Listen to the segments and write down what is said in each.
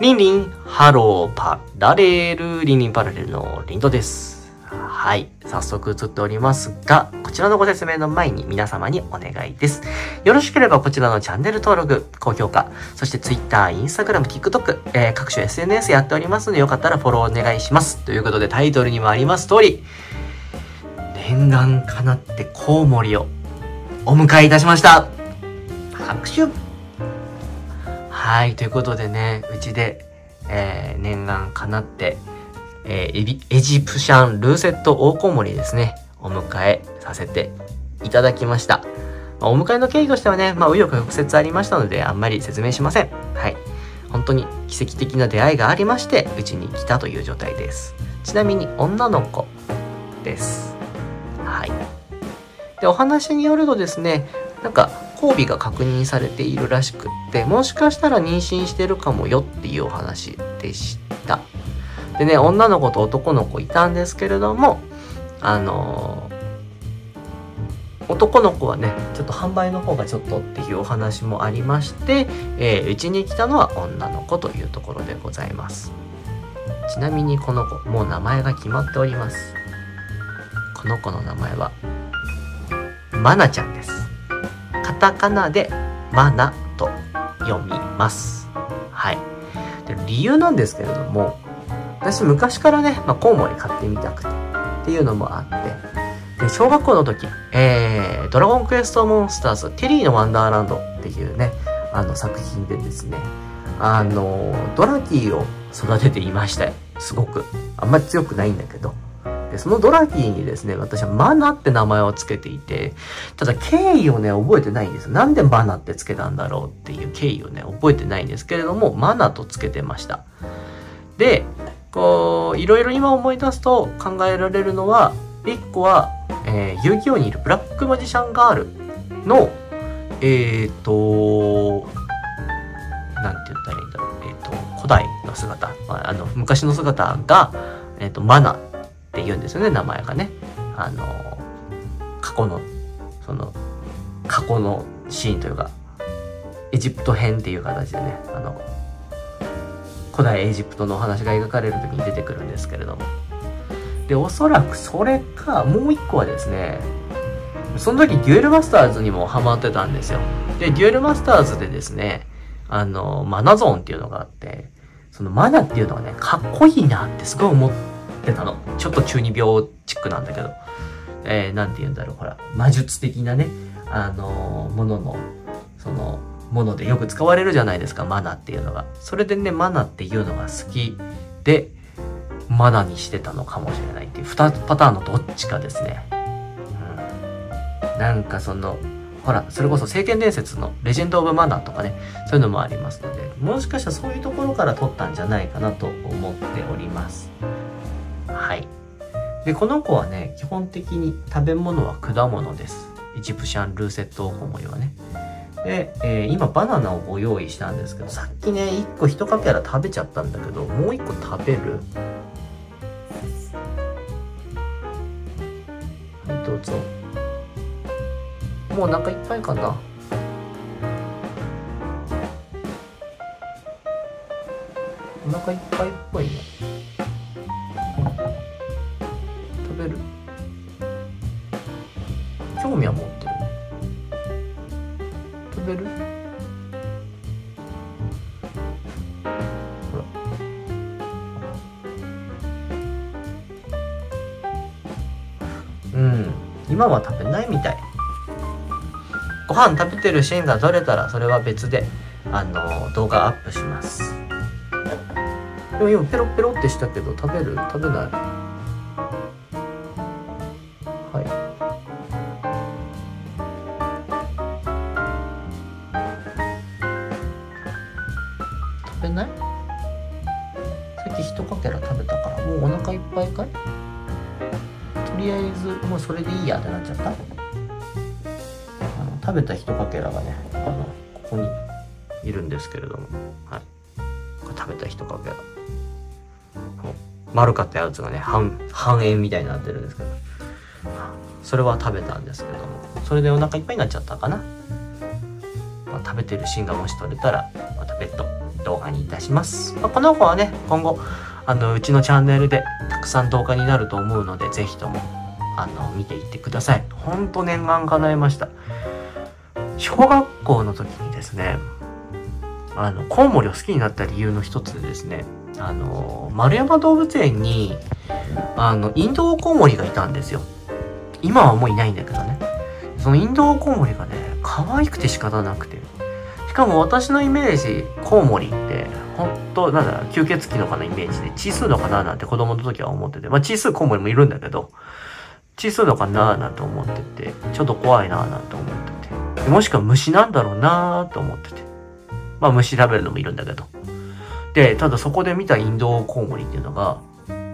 リンリン、ハローパラレール、リンリンパラレルのリンドです。はい。早速映っておりますが、こちらのご説明の前に皆様にお願いです。よろしければこちらのチャンネル登録、高評価、そして Twitter、Instagram、TikTok、えー各種 SNS やっておりますので、よかったらフォローお願いします。ということでタイトルにもあります通り、念願かなってコウモリをお迎えいたしました。拍手はい、ということでね、うちで、えー念願かなって、えーエジプシャンルーセット大コウモリですね、お迎えさせていただきました。まあお迎えの経緯としてはね、まあ、紆余曲折ありましたので、あんまり説明しません。はい。本当に奇跡的な出会いがありまして、うちに来たという状態です。ちなみに女の子です。はい。で、お話によるとですね、なんか交尾が確認されているらしくってもしかしたら妊娠してるかもよっていうお話でした。でね女の子と男の子いたんですけれどもあのー男の子はねちょっと販売の方がちょっとっていうお話もありましてえーうち、に来たのは女の子というところでございます。ちなみにこの子もう名前が決まっております。この子の名前はマナちゃんです。タカナでマナと読みます。はい。で理由なんですけれども、私昔からね、まあ、コウモリ買ってみたくてっていうのもあって、で小学校の時、えー、ドラゴンクエストモンスターズ、テリーのワンダーランドっていうね、あの作品でですね、あの、ドラキーを育てていましたよ。すごく。あんまり強くないんだけど。で、そのドラキーにですね、私はマナって名前を付けていて、ただ経緯をね、覚えてないんです。なんでマナって付けたんだろうっていう経緯をね、覚えてないんですけれども、マナと付けてました。で、こう、いろいろ今思い出すと考えられるのは、一個は、えー遊戯王にいるブラックマジシャンガールの、えーと、なんて言ったらいいんだろう、えーと、古代の姿、あの、昔の姿が、えーと、マナって言うんですよね、名前がね。あの、過去の、その、過去のシーンというか、エジプト編っていう形でね、あの、古代エジプトのお話が描かれる時に出てくるんですけれども。で、おそらくそれか、もう一個はですね、その時デュエルマスターズにもハマってたんですよ。で、デュエルマスターズでですね、あの、マナゾーンっていうのがあって、そのマナっていうのはね、かっこいいなってすごい思ってたの。ちょっと中二病チックなんだけど。えー、て言うんだろう、ほら、魔術的なね、あのーものの、その、ものでよく使われるじゃないですか、マナっていうのが。それでね、マナっていうのが好きで、マナにしてたのかもしれないっていう、二パターンのどっちかですね。うん。なんかその、ほら、それこそ聖剣伝説のレジェンド・オブ・マナーとかね、そういうのもありますので、もしかしたらそういうところから取ったんじゃないかなと思っております。で、この子はね、基本的に食べ物は果物です。エジプシャンルーセットオコモリはね。で、えー今バナナをご用意したんですけど、さっきね、1個1かけら食べちゃったんだけど、もう1個食べる？はい、どうぞ。もうお腹いっぱいかな？お腹いっぱいっぽいね。うん。今は食べないみたい。ご飯食べてるシーンが撮れたらそれは別であの動画アップします。でも今ペロペロってしたけど食べる？食べない。はい。食べない？さっき一かけら食べたからもうお腹いっぱいかい？りあえずもうそれでいいやってなっちゃった？あの食べた一かけらがねあのここにいるんですけれども。はい。これ食べた一かけら。丸かったやつがね半半円みたいになってるんですけど。それは食べたんですけども。それでお腹いっぱいになっちゃったかな、まあ、食べてるシーンがもし取れたらまた別途動画にいたします。まあ、この子はね、今後、あの、うちのチャンネルでたくさん動画になると思うので、ぜひとも、あの、見ていってください。ほんと念願叶えました。小学校の時にですね、あの、コウモリを好きになった理由の一つでですね、あの、丸山動物園に、あの、インドコウモリがいたんですよ。今はもういないんだけどね。そのインドコウモリがね、可愛くて仕方なくて。しかも私のイメージ、コウモリって、ほんと、なんだ吸血鬼のかなイメージで、血吸うのかななんて子供の時は思ってて、まあ血吸うコウモリもいるんだけど、血吸うのかななんて思ってて、ちょっと怖いななんて思ってて。もしくは虫なんだろうなと思ってて。まあ虫食べるのもいるんだけど。で、ただそこで見たインドコウモリっていうのが、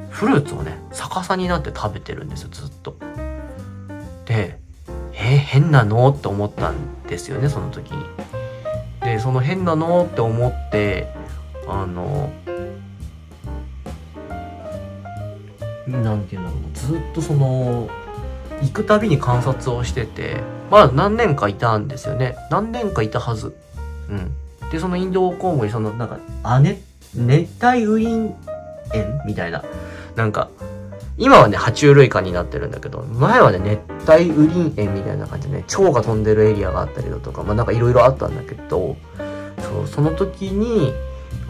フルーツをね、逆さになって食べてるんですよ、ずっと。で、えー、変なの？って思ったんですよね、その時に。で、その変なのって思って、あの、なんていうんだろうずっとその、行くたびに観察をしてて、まあ何年かいたんですよね。何年かいたはず。うん。で、そのインドコウモリ、その、なんか、姉、熱帯雨林園みたいな。なんか、今はね、爬虫類化になってるんだけど、前はね、熱帯雨林園みたいな感じでね、蝶が飛んでるエリアがあったりだとか、まあなんかいろいろあったんだけど、そう、その時に、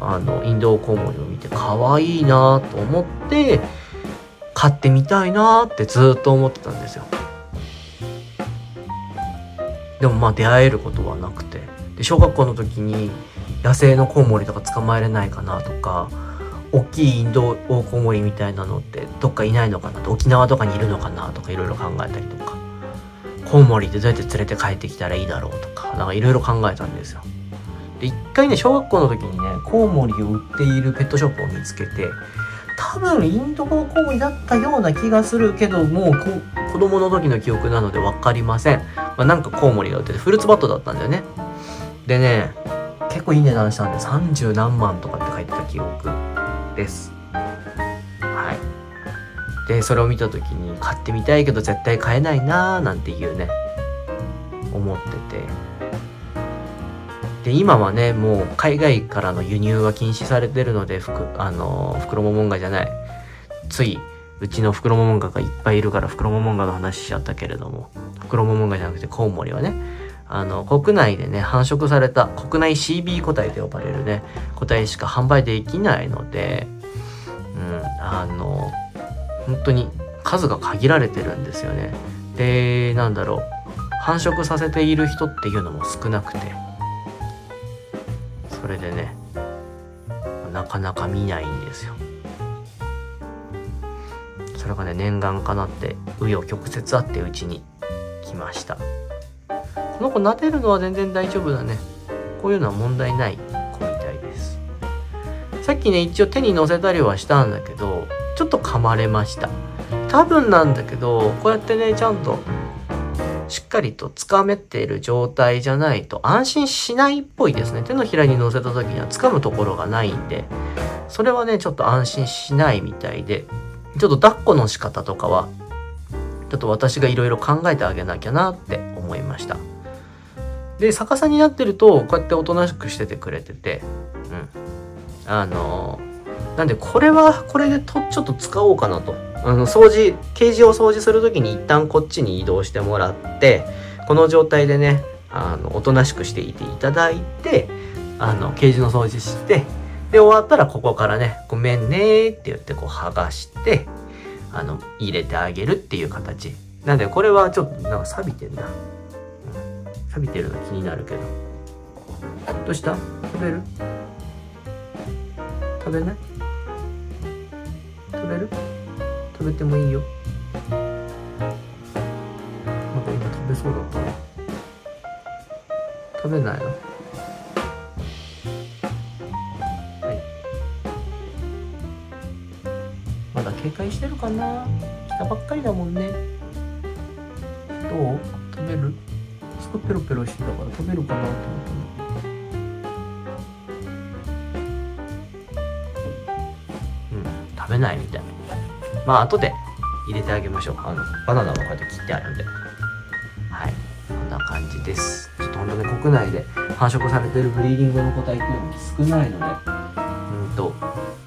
あの、インドコウモリを見て、可愛いなと思って、飼ってみたいなってずっと思ってたんですよ。でもまあ出会えることはなくて。で小学校の時に野生のコウモリとか捕まえれないかなとか大きいインドオオコウモリみたいなのってどっかいないのかなと沖縄とかにいるのかなとかいろいろ考えたりとかコウモリってどうやって連れて帰ってきたらいいだろうとかなんかいろいろ考えたんですよ。で一回ね小学校の時にねコウモリを売っているペットショップを見つけて多分インドコウモリだったような気がするけどもう子供の時の記憶なので分かりません。まあ、なんかコウモリが売っててフルーツバットだったんだよね。でね、結構いい値段したんで30何万とかって書いてた記憶です。はい。で、それを見た時に買ってみたいけど絶対買えないなーなんていうね、思ってて。で、今はね、もう海外からの輸入は禁止されてるので、ふく、あの、袋ももんがじゃない。つい、うちの袋ももんががいっぱいいるから袋ももんがの話しちゃったけれども、袋ももんがじゃなくてコウモリはね、あの、国内でね、繁殖された国内 CB 個体と呼ばれるね、個体しか販売できないので、うん、あの、本当に数が限られてるんですよね。で、なんだろう、繁殖させている人っていうのも少なくて、それでね、なかなか見ないんですよ。それがね、念願かなって、紆余曲折あってうちに来ました。この子撫でるのは全然大丈夫だね。こういうのは問題ない子みたいです。さっきね一応手に乗せたりはしたんだけどちょっと噛まれました。多分なんだけどこうやってねちゃんとしっかりとつかめている状態じゃないと安心しないっぽいですね。手のひらに乗せた時には掴むところがないんで。それはねちょっと安心しないみたいで。ちょっと抱っこの仕方とかはちょっと私がいろいろ考えてあげなきゃなって思いました。で逆さになってるとこうやっておとなしくしててくれててうん。あのなんでこれはこれでとちょっと使おうかなと。あの掃除ケージを掃除する時に一旦こっちに移動してもらってこの状態でねあのおとなしくしていていただいてあのケージの掃除してで終わったらここからね「ごめんね」って言ってこう剥がしてあの入れてあげるっていう形。なんでこれはちょっとなんか錆びてんな。錆びてるの気になるけど。どうした？食べる？食べない？食べる？食べてもいいよ。なんか今食べそうだった。な食べないの？はい。まだ警戒してるかな？来たばっかりだもんね。どう？食べる？すごいペロペロしてたから食べるかなと思ったうん。食べないみたい。まあ後で入れてあげましょうあのバナナもこうやって切ってあるんで。はい。こんな感じです。ちょっと本当ね国内で繁殖されてるブリーディングの個体っていうのも少ないので。うんと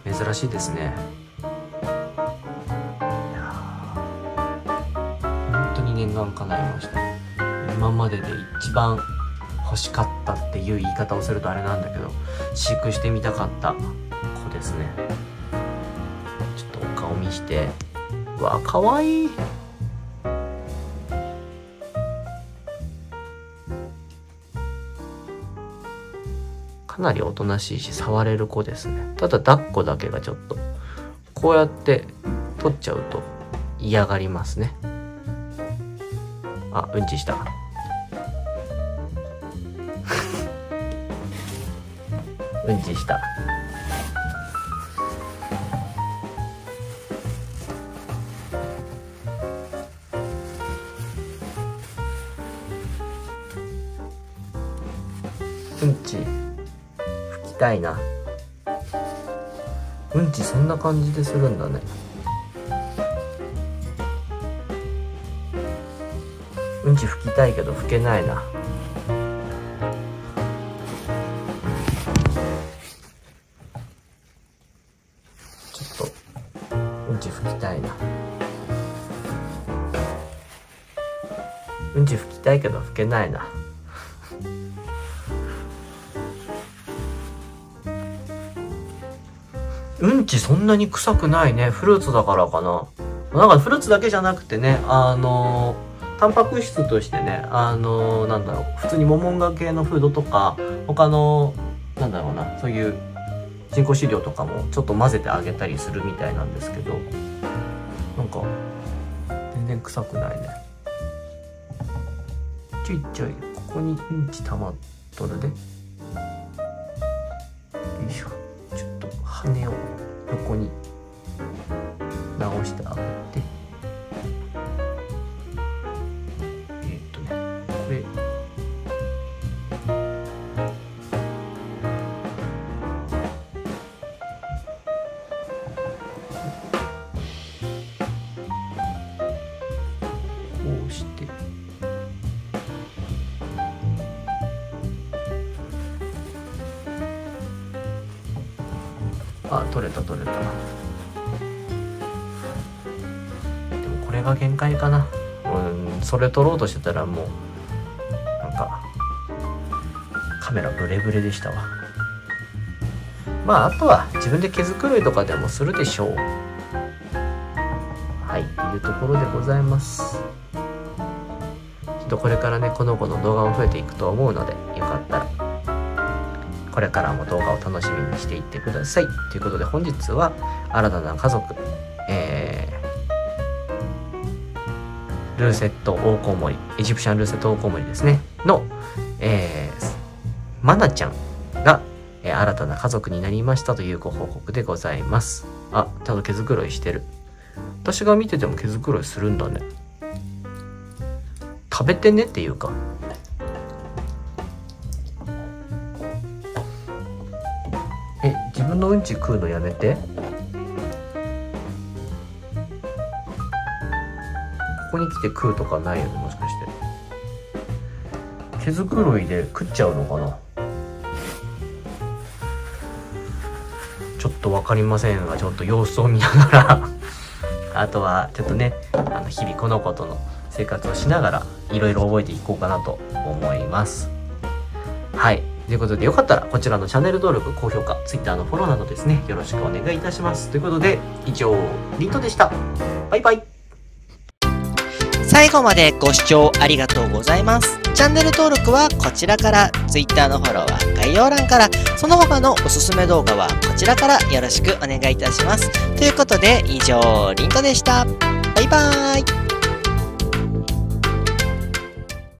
珍しいですね。いや本当に念願叶いました。今までで一番欲しかったっていう言い方をするとあれなんだけど飼育してみたかった子ですね。ちょっとお顔見して。うわかわいい。かなりおとなしいし触れる子ですね。ただ抱っこだけがちょっとこうやって取っちゃうと嫌がりますね。あうんちした。うんちした。うんち拭きたいな。うんちそんな感じでするんだね。うんち拭きたいけど拭けないな。うんち拭きたいな。うんち拭きたいけど拭けないな。うんちそんなに臭くないね。フルーツだからかな。なんかフルーツだけじゃなくてねあのタンパク質としてねあのなんだろう。普通にモモンガ系のフードとか他のなんだろうな。そういう人工飼料とかもちょっと混ぜてあげたりするみたいなんですけどなんか全然臭くないね。ちょいちょいここにうんち溜まっとるで。あ取れた取れた。でもこれが限界かな。うんそれ取ろうとしてたらもうなんかカメラブレブレでしたわ。まああとは自分で毛づくろいとかでもするでしょう。はいっていうところでございます。ちょっとこれからねこの子の動画も増えていくと思うので。これからも動画を楽しみにしていってください。ということで本日は新たな家族えー、ルーセット大コウモリエジプシャンルーセット大コウモリですね。の、えー、マナちゃんが、えー新たな家族になりましたというご報告でございます。あちゃんと毛づくろいしてる。私が見てても毛づくろいするんだね。食べてねっていうか。分のうんち食うのやめて。ここに来て食うとかないよねもしかして。毛づくろいで食っちゃうのかな。ちょっと分かりませんがちょっと様子を見ながら。あとはちょっとねあの日々この子との生活をしながらいろいろ覚えていこうかなと思います。はい。ということでよかったらこちらのチャンネル登録高評価 Twitter のフォローなどですねよろしくお願いいたしますということで以上リントでしたバイバイ最後までご視聴ありがとうございます。チャンネル登録はこちらから、Twitter のフォローは概要欄から、その他のおすすめ動画はこちらからよろしくお願いいたします。ということで、以上、リントでした。バイバーイ。